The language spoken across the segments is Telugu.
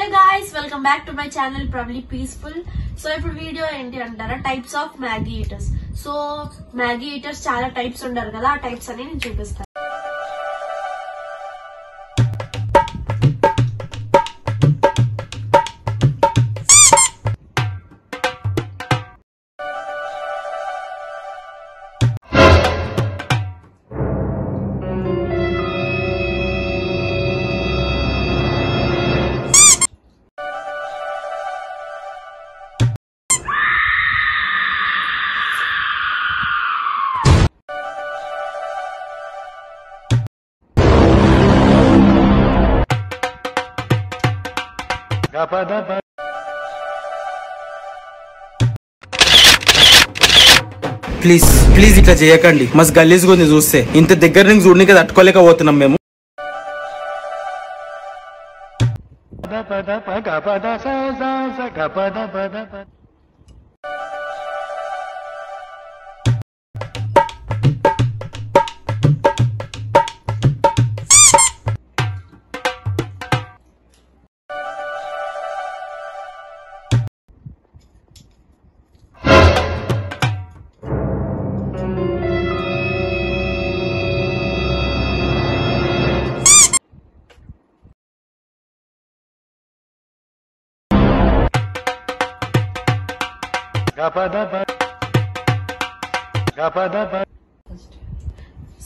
Hey guys welcome back to my channel probably peaceful so ఇప్పుడు వీడియో ఏంటి అంటారా? Types of Maggi eaters so Maggi eaters చాలా టైప్స్ ఉండరు కదా ఆ టైప్స్ అని నేను చూపిస్తాను. ప్లీజ్ ప్లీజ్ ఇట్లా చేయకండి. మస్తు గలీజ్గా ఉంది చూస్తే. ఇంత దగ్గర నుంచి చూడడానికి తట్టుకోలేకపోతున్నాం మేము.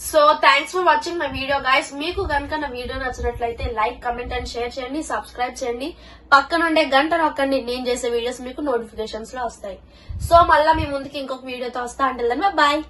So thanks for watching my video guys మీకు గనక నా వీడియో నచ్చినట్లయితే లైక్ కమెంట్ అండ్ షేర్ చేయండి సబ్స్క్రైబ్ చేయండి. పక్కన ఉండే గంట నొక్కండి నేను చేసే వీడియోస్ మీకు నోటిఫికేషన్స్లో వస్తాయి. సో మళ్ళా మీ ముందుకి ఇంకొక వీడియోతో వస్తా. అంటే బాయ్